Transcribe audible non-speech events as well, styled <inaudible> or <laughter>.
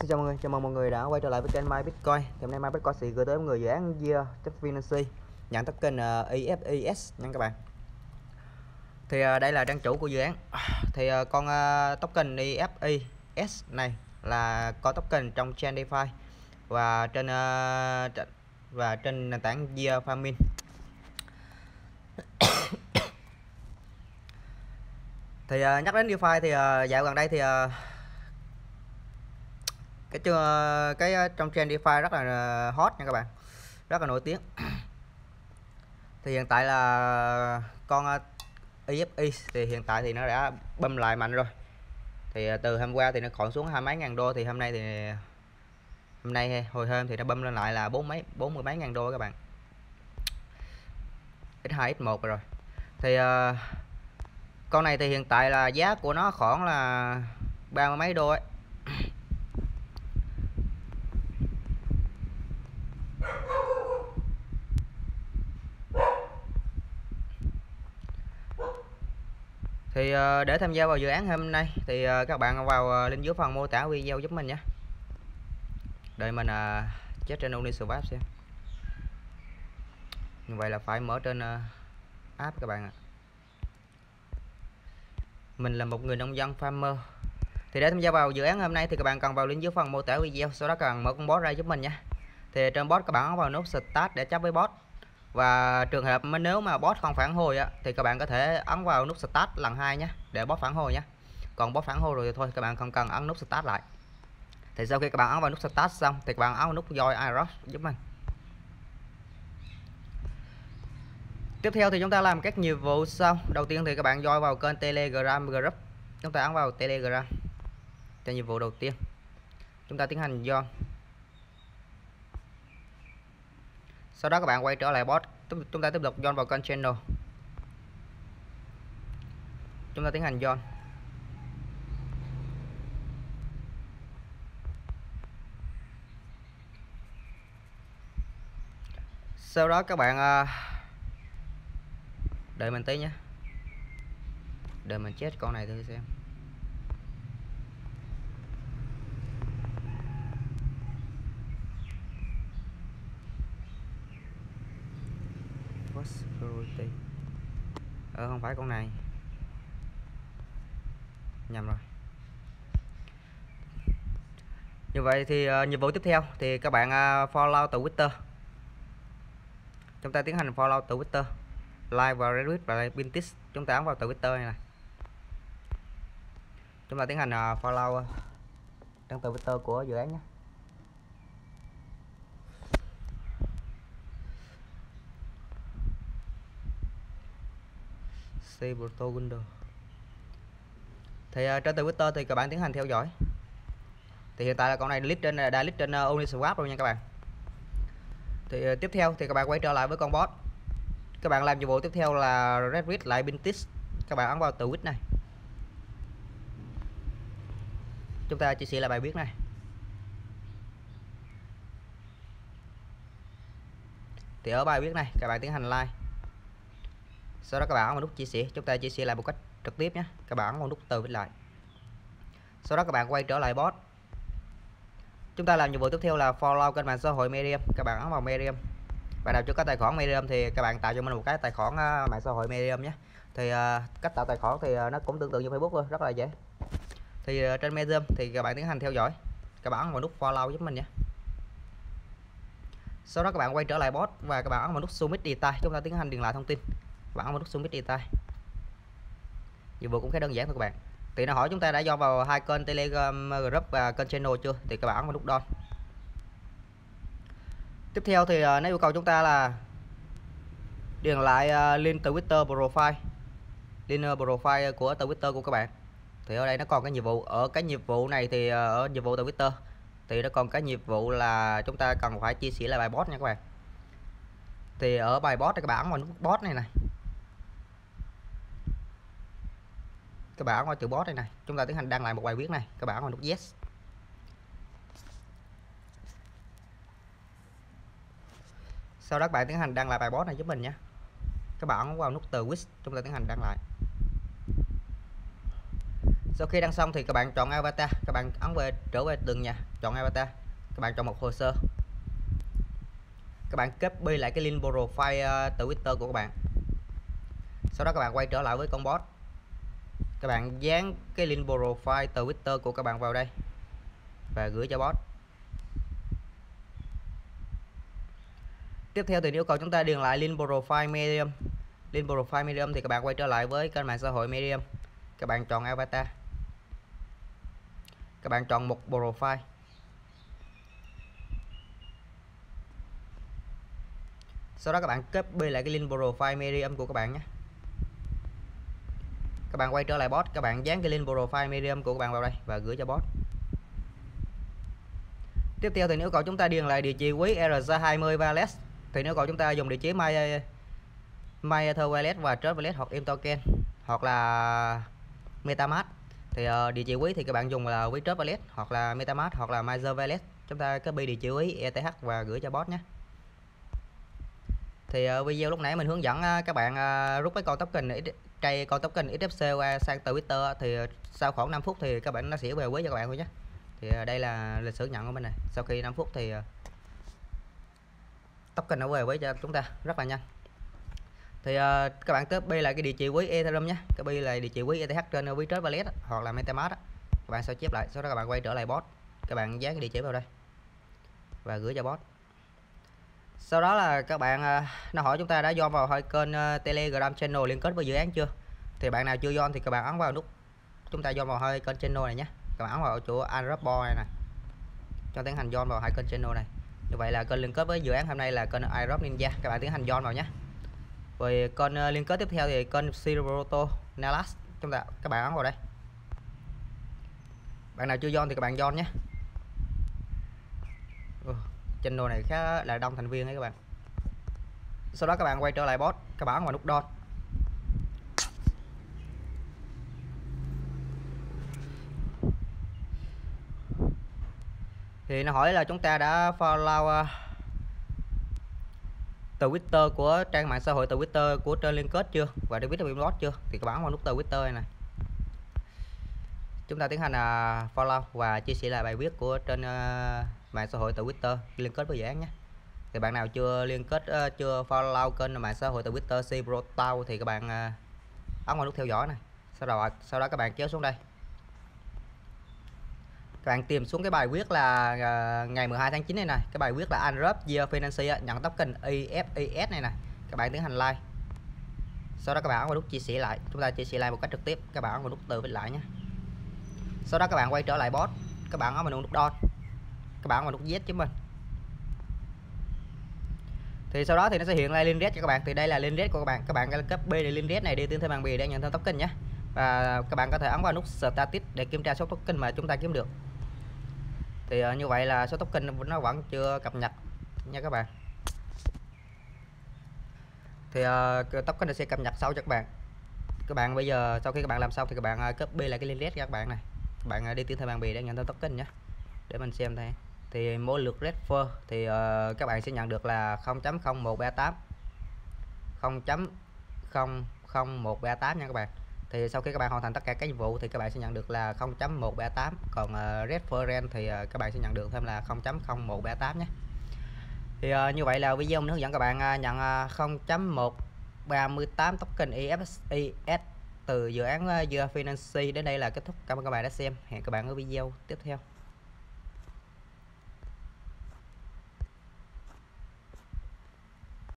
Xin chào mọi người, chào mừng mọi người đã quay trở lại với kênh My Bitcoin. Thì hôm nay My Bitcoin sẽ gửi tới mọi người dự án Year Finance nhận token ờ, uh, EFES nha các bạn. Thì ờ, đây là trang chủ của dự án. Thì ờ, con token EFES này là có token trong chain DeFi và trên và trên nền tảng Year Farming. thì nhắc đến DeFi thì dạo gần đây thì cái chưa cái ờ, trong trend DeFi rất là ờ, hot nha các bạn. Rất là nổi tiếng. <clears throat> Thì hiện tại là con ờ, EFI thì hiện tại thì nó đã bâm lại mạnh rồi. Thì từ hôm qua thì nó còn xuống hai mấy ngàn đô thì hôm nay thì hôm nay hồi hôm thì nó bơm lên lại là bốn mấy bốn mươi mấy ngàn đô các bạn. X2 x1 rồi. Thì uh, con này thì hiện tại là giá của nó khoảng là ba mươi mấy đô ấy. Thì ờ, để tham gia vào dự án hôm nay thì ờ, các bạn vào ờ, link dưới phần mô tả video giúp mình nhé. Đợi mình chết trên Uniswap xem. Như vậy là phải mở trên app các bạn ạ. Mình là một người nông dân farmer. Thì để tham gia vào dự án hôm nay thì các bạn cần vào link dưới phần mô tả video, sau đó các bạn mở con bot ra giúp mình nhé. Thì trên bot các bạn vào nút start để chấp với bot và trường hợp nếu mà bot không phản hồi á, thì các bạn có thể ấn vào nút start lần hai nhé để bot phản hồi nhé. Còn bot phản hồi rồi thì thôi các bạn không cần ấn nút start lại. Thì sau khi các bạn ấn vào nút start xong thì các bạn ấn vào nút join iros giúp mình. Tiếp theo thì chúng ta làm các nhiệm vụ sau. Đầu tiên thì các bạn join vào kênh telegram group. Chúng ta ấn vào telegram. Cho nhiệm vụ đầu tiên chúng ta tiến hành join. Sau đó các bạn quay trở lại bot. Chúng ta tiếp tục join vào kênh channel. Chúng ta tiến hành join. Sau đó các bạn ờ, đợi mình tí nhé. Đợi mình chết con này thử xem. Possibility ờ không phải con này. Nhầm rồi. Như vậy thì uh, nhiệm vụ tiếp theo thì các bạn ờ, uh, follow từ Twitter chúng ta tiến hành follow từ Twitter like và retweet và pintis chúng ta ấn vào từ Twitter này, này chúng ta tiến hành ờ, uh, follow uh, trang từ Twitter của dự án nhé. Proto Windows thì uh, trên Twitter thì các bạn tiến hành theo dõi. Thì hiện tại là con này list trên đã list trên uh, Uniswap rồi nha các bạn. Thì uh, tiếp theo thì các bạn quay trở lại với con bot các bạn làm nhiệm vụ tiếp theo là retweet lại Bintis. Các bạn ấn vào từ tweet này. Chúng ta chia sẻ lại bài viết này. Thì ở bài viết này các bạn tiến hành like sau đó các bạn ấn vào nút chia sẻ. Chúng ta chia sẻ lại một cách trực tiếp nhé. Các bạn ấn vào nút từ bên lại. Sau đó các bạn quay trở lại bot. Chúng ta làm nhiệm vụ tiếp theo là follow kênh mạng xã hội Medium. Các bạn ấn vào Medium. Và nào chưa có tài khoản Medium thì các bạn tạo cho mình một cái tài khoản ờ, mạng xã hội Medium nhé. Thì uh, cách tạo tài khoản thì uh, nó cũng tương tự như Facebook thôi rất là dễ. Thì uh, trên Medium thì các bạn tiến hành theo dõi. Các bạn ấn vào nút follow giúp mình nhé. Sau đó các bạn quay trở lại bot và các bạn ấn vào nút submit data chúng ta tiến hành điền lại thông tin bạn vào nút submit data nhiệm vụ cũng khá đơn giản thôi các bạn. Thì nó hỏi chúng ta đã do vào hai kênh telegram, group và kênh channel chưa? Thì các bạn vào nút đo. Tiếp theo thì à, nó yêu cầu chúng ta là điền lại à, link Twitter profile, link profile của Twitter của các bạn. Thì ở đây nó còn cái nhiệm vụ, ở cái nhiệm vụ này thì à, ở nhiệm vụ Twitter thì nó còn cái nhiệm vụ là chúng ta cần phải chia sẻ lại bài post nha các bạn. Thì ở bài post thì các bạn vào nút post này này. Các bạn qua chữ boss đây này. Chúng ta tiến hành đăng lại một bài viết này. Các bạn vào nút yes. Sau đó các bạn tiến hành đăng lại bài boss này giúp mình nhé các bạn vào nút từ wish chúng ta tiến hành đăng lại. Sau khi đăng xong thì các bạn chọn avatar. Các bạn ấn về, trở về từng nhà, chọn avatar. Các bạn chọn một hồ sơ. Các bạn copy lại cái link profile ờ, từ Twitter của các bạn. Sau đó các bạn quay trở lại với con bot các bạn dán cái link profile từ Twitter của các bạn vào đây và gửi cho bot. Tiếp theo thì yêu cầu chúng ta điền lại link profile medium, link profile medium thì các bạn quay trở lại với kênh mạng xã hội medium. Các bạn chọn avatar. Các bạn chọn một profile. Sau đó các bạn copy lại cái link profile medium của các bạn nhé các bạn quay trở lại bot các bạn dán cái link profile medium của các bạn vào đây và gửi cho bot. Tiếp theo thì nếu cầu chúng ta điền lại địa chỉ quý rz20 Wallet thì nếu cầu chúng ta dùng địa chỉ My MyEther Wallet và Trust Wallet hoặc Imtoken hoặc là MetaMask thì uh, địa chỉ quý thì các bạn dùng là quý Trust Wallet hoặc là MetaMask hoặc là Myzer Wallet chúng ta copy địa chỉ quý ETH và gửi cho bot nhé. Thì uh, video lúc nãy mình hướng dẫn uh, các bạn uh, rút cái con token cây con token XFC qua sang từ Twitter thì sau khoảng 5 phút thì các bạn nó sẽ về quế cho các bạn thôi nhé thì à, đây là lịch sử nhận của mình này. Sau khi 5 phút thì à, token nó về quế cho chúng ta rất là nhanh. Thì uh, các bạn copy lại cái địa chỉ quý Ethereum nhé copy lại địa chỉ quý ETH trên quý wallet hoặc là MetaMask các bạn sao chép lại sau đó các bạn quay trở lại bot. Các bạn dán cái địa chỉ vào đây và gửi cho bot sau đó là các bạn à, nó hỏi chúng ta đã join vào hai kênh à, Telegram channel liên kết với dự án chưa? Thì bạn nào chưa join thì các bạn ấn vào nút, chúng ta join vào hai kênh channel này nhé. Các bạn ấn vào chỗ Android này nè, cho tiến hành join vào hai kênh channel này. Như vậy là kênh liên kết với dự án hôm nay là kênh iRob Ninja. Các bạn tiến hành join vào nhé. Rồi kênh à, liên kết tiếp theo thì kênh Silverto Nalas chúng ta, các bạn ấn vào đây. Bạn nào chưa join thì các bạn join nhé channel này khá là đông thành viên đấy các bạn. Sau đó các bạn quay trở lại bot các bạn vào nút đo. thì nó hỏi là chúng ta đã follow à, uh, từ Twitter của trang mạng xã hội từ Twitter của trên liên kết chưa? Và David Blog chưa? Thì các bạn vào nút từ Twitter này, này chúng ta tiến hành là follow và chia sẻ lại bài viết của trên uh, mạng xã hội từ Twitter liên kết với dự án nhé. Thì bạn nào chưa liên kết uh, chưa follow kênh mạng xã hội từ Twitter Cipro Tao thì các bạn uh, ấn vào nút theo dõi này. Sau đó sau đó các bạn kéo xuống đây. Các bạn tìm xuống cái bài viết là uh, ngày 12 tháng 9 này này. Cái bài viết là Androp Year Finance nhận token EFES này nè. Các bạn tiến hành like. Sau đó các bạn ấn vào nút chia sẻ lại. Chúng ta chia sẻ lại một cách trực tiếp. Các bạn ấn vào nút từ bên lại nhé. Sau đó các bạn quay trở lại bot. Các bạn ấn vào nút đo các bạn vào nút Z chúng mình. Thì sau đó thì nó sẽ hiện lại link red cho các bạn. Thì đây là link red của các bạn. Các bạn cấp B để link red này đi tiến thêm bàn bì để nhận thêm token nhé. Và các bạn có thể ấn vào nút status để kiểm tra số token mà chúng ta kiếm được. Thì ờ, như vậy là số token nó vẫn chưa cập nhật nha các bạn. Thì uh, token sẽ cập nhật sau cho các bạn. Các bạn bây giờ sau khi các bạn làm xong thì các bạn ờ, copy lại cái link red các bạn này. Các bạn đi tiến thêm bàn bì để nhận thêm token nhé. Để mình xem thôi thì mỗi lượt refer thì uh, các bạn sẽ nhận được là 0.0138 0.00138 nha các bạn. Thì sau khi các bạn hoàn thành tất cả các nhiệm vụ thì các bạn sẽ nhận được là 0.138 còn ờ, uh, reference thì uh, các bạn sẽ nhận được thêm là 0.0138 nhé. Thì uh, như vậy là video mình hướng dẫn các bạn uh, nhận uh, 0.138 token EFS từ dự án uh, Finance đến đây là kết thúc. Cảm ơn các bạn đã xem. Hẹn các bạn ở video tiếp theo.